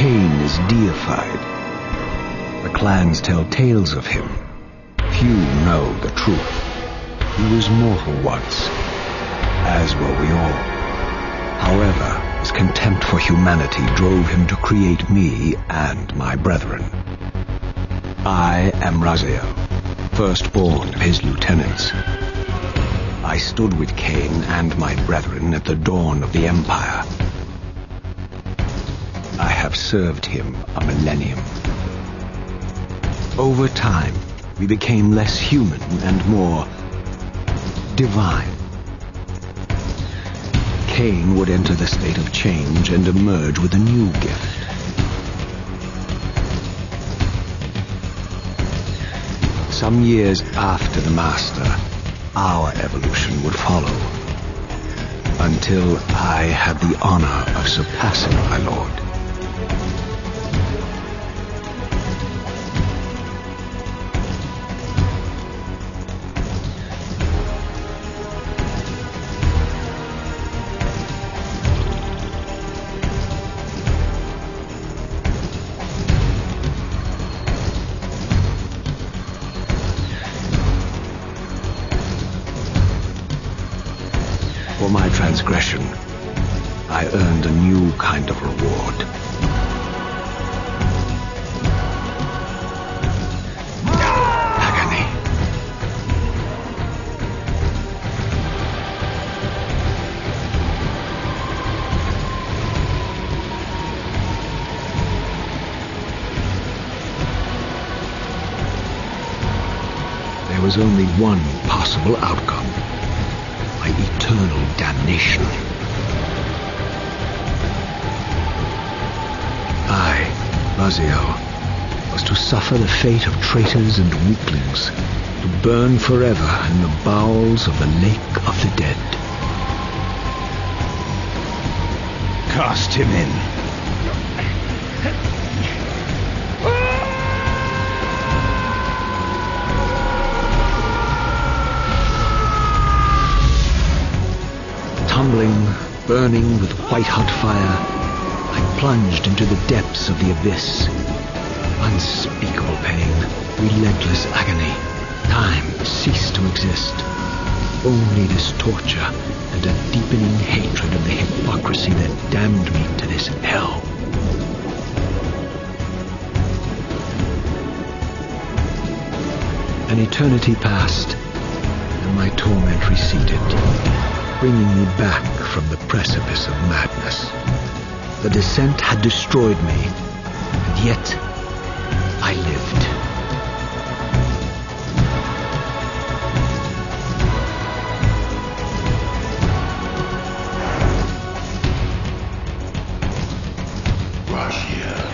Kain is deified. The clans tell tales of him. Few know the truth. He was mortal once, as were we all. However, his contempt for humanity drove him to create me and my brethren. I am Raziel, firstborn of his lieutenants. I stood with Kain and my brethren at the dawn of the Empire. Served him a millennium. Over time, we became less human and more divine. Kain would enter the state of change and emerge with a new gift. Some years after the Master, our evolution would follow. Until I had the honor of surpassing my Lord. My transgression, I earned a new kind of reward. There was only one possible outcome my eternal damnation. I, Raziel, was to suffer the fate of traitors and weaklings, to burn forever in the bowels of the lake of the dead. Cast him in. Burning with white-hot fire, I plunged into the depths of the abyss. Unspeakable pain, relentless agony. Time ceased to exist. Only this torture and a deepening hatred of the hypocrisy that damned me to this hell. An eternity passed, and my torment receded, bringing me back from the precipice of madness. The descent had destroyed me, and yet I lived. Raziel.